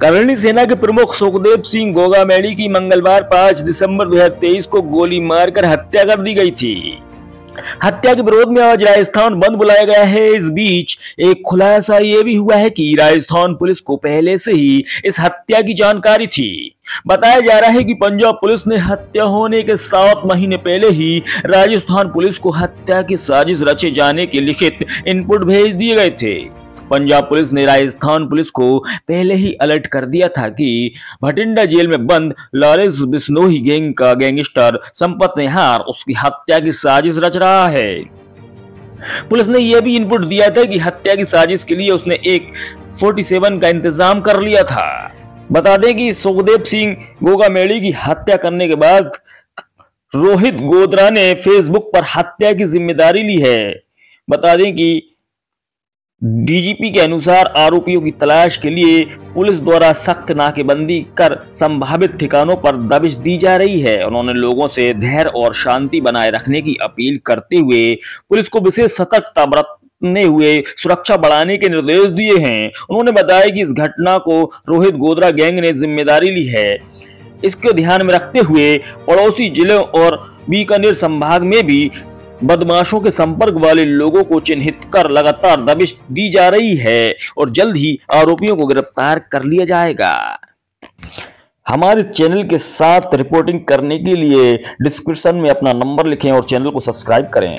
करणी सेना के प्रमुख सुखदेव सिंह गोगामेड़ी की मंगलवार 5 दिसंबर 2023 को गोली मारकर हत्या कर दी गई थी। हत्या के विरोध में आज राजस्थान बंद बुलाया गया है। इस बीच एक खुलासा यह भी हुआ है कि राजस्थान पुलिस को पहले से ही इस हत्या की जानकारी थी। बताया जा रहा है कि पंजाब पुलिस ने हत्या होने के सात महीने पहले ही राजस्थान पुलिस को हत्या की साजिश रचे जाने के लिखित इनपुट भेज दिए गए थे। पंजाब पुलिस ने राजस्थान पुलिस को पहले ही अलर्ट कर दिया था कि भटिंडा जेल में बंद लॉरेंस बिश्नोई गैंग का गैंगस्टर संपत निहार उसकी हत्या की साजिश रच रहा है। पुलिस ने यह भी इनपुट दिया था कि हत्या की साजिश के लिए उसने एक 47 का इंतज़ाम कर लिया था। बता दें कि सुखदेव सिंह गोगामेड़ी की हत्या करने के बाद रोहित गोदरा ने फेसबुक पर हत्या की ज़िम्मेदारी ली है। बता दें कि डीजीपी के अनुसार आरोपियों की तलाश के लिए पुलिस द्वारा सख्त नाकेबंदी कर संभावित ठिकानों पर दबिश दी जा रही है। उन्होंने लोगों से धैर्य और शांति बनाए रखने की अपील करते हुए पुलिस को विशेष सतर्कता बरतने हुए सुरक्षा बढ़ाने के निर्देश दिए हैं। उन्होंने बताया कि इस घटना को रोहित गोदरा गैंग ने ज़िम्मेदारी ली है। इसको ध्यान में रखते हुए पड़ोसी जिलों और बीकानेर संभाग में भी बदमाशों के संपर्क वाले लोगों को चिन्हित कर लगातार दबिश दी जा रही है और जल्द ही आरोपियों को गिरफ़्तार कर लिया जाएगा। हमारे चैनल के साथ रिपोर्टिंग करने के लिए डिस्क्रिप्शन में अपना नंबर लिखें और चैनल को सब्सक्राइब करें।